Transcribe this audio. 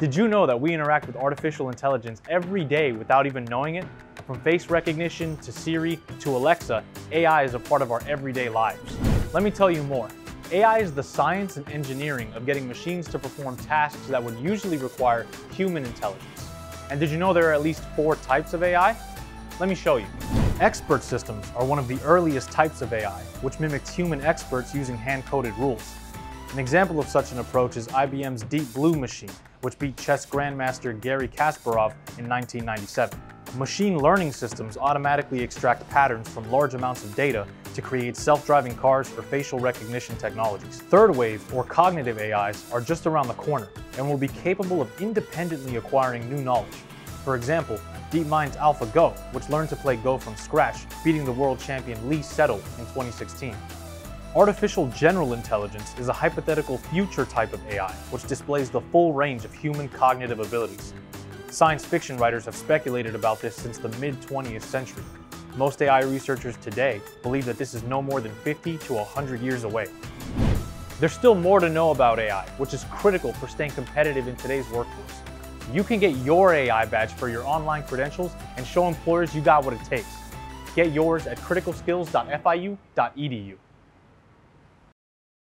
Did you know that we interact with artificial intelligence every day without even knowing it? From face recognition to Siri to Alexa, AI is a part of our everyday lives. Let me tell you more. AI is the science and engineering of getting machines to perform tasks that would usually require human intelligence. And did you know there are at least four types of AI? Let me show you. Expert systems are one of the earliest types of AI, which mimics human experts using hand-coded rules. An example of such an approach is IBM's Deep Blue machine, which beat chess grandmaster Garry Kasparov in 1997. Machine learning systems automatically extract patterns from large amounts of data to create self-driving cars or facial recognition technologies. Third wave or cognitive AIs are just around the corner and will be capable of independently acquiring new knowledge. For example, DeepMind's AlphaGo, which learned to play Go from scratch, beating the world champion Lee Sedol in 2016. Artificial general intelligence is a hypothetical future type of AI which displays the full range of human cognitive abilities. Science fiction writers have speculated about this since the mid-20th century. Most AI researchers today believe that this is no more than 50 to 100 years away. There's still more to know about AI, which is critical for staying competitive in today's workforce. You can get your AI badge for your online credentials and show employers you got what it takes. Get yours at criticalskills.fiu.edu.